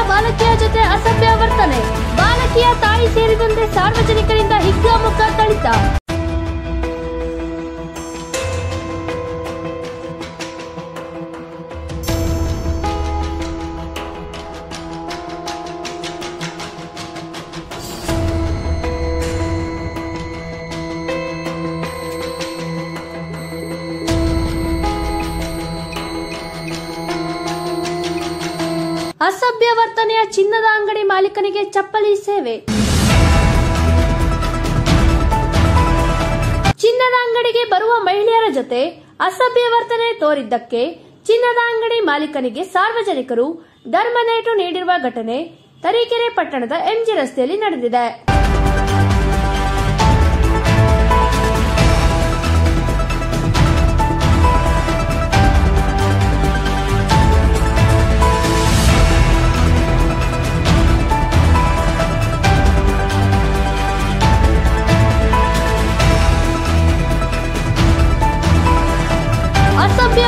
ಬಾಲಕಿಯ ಜೊತೆ ಅಸಭ್ಯ ವರ್ತನೆ. ಬಾಲಕಿಯ ತಾಯಿ ಸೇರಿದಂತೆ ಸಾರ್ವಜನಿಕರಿಂದ ಹಿಗ್ಗಾಮುಗ್ಗ ಥಳಿತ. ಅಸಭ್ಯ ವರ್ತನೆಯ ಚಿನ್ನದ ಅಂಗಡಿ ಮಾಲೀಕನಿಗೆ ಚಪ್ಪಲಿ ಸೇವೆ. ಚಿನ್ನದ ಅಂಗಡಿಗೆ ಬರುವ ಮಹಿಳೆಯರ ಜೊತೆ ಅಸಭ್ಯ ವರ್ತನೆ ತೋರಿದ್ದಕ್ಕೆ ಚಿನ್ನದ ಅಂಗಡಿ ಮಾಲೀಕನಿಗೆ ಸಾರ್ವಜನಿಕರು ಧರ್ಮನೇಟು ನೀಡಿರುವ ಘಟನೆ ತರೀಕೆರೆ ಪಟ್ಟಣದ ಎಂಜಿ ರಸ್ತೆಯಲ್ಲಿ ನಡೆದಿದೆ.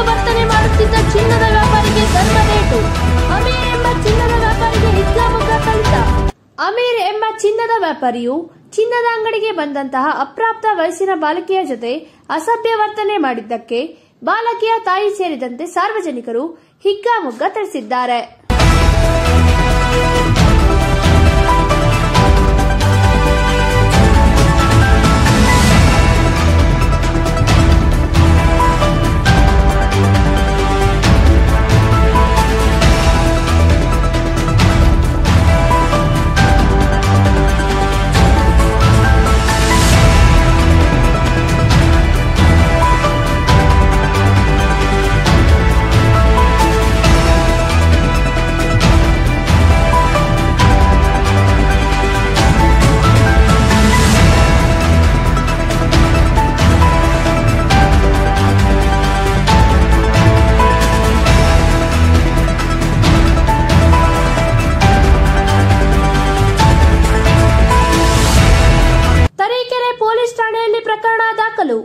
ವರ್ತನೆ ಮಾಡುತ್ತಿದ್ದ ಚಿನ್ನದ ವ್ಯಾಪಾರಿಗೆ ಧರ್ಮದೇಟು ಅಮೀರ್ ಎಂಬ ಚಿನ್ನದ ವ್ಯಾಪಾರಿಗೆ ಹಿಗ್ಗಾಮುಗ್ಗ ಕಲಿತ ಅಮೀರ್ ಎಂಬ ಚಿನ್ನದ ವ್ಯಾಪಾರಿಯು ಚಿನ್ನದ ಅಂಗಡಿಗೆ ಬಂದಂತಹ ಅಪ್ರಾಪ್ತ ವಯಸ್ಸಿನ ಬಾಲಕಿಯ ಜೊತೆ ಅಸಭ್ಯ ವರ್ತನೆ ಮಾಡಿದ್ದಕ್ಕೆ ಬಾಲಕಿಯ ತಾಯಿ ಸೇರಿದಂತೆ ಸಾರ್ವಜನಿಕರು ಹಿಗ್ಗಾಮುಗ್ಗ ತಿಳಿಸಿದ್ದಾರೆ ತರೀಕೆರೆ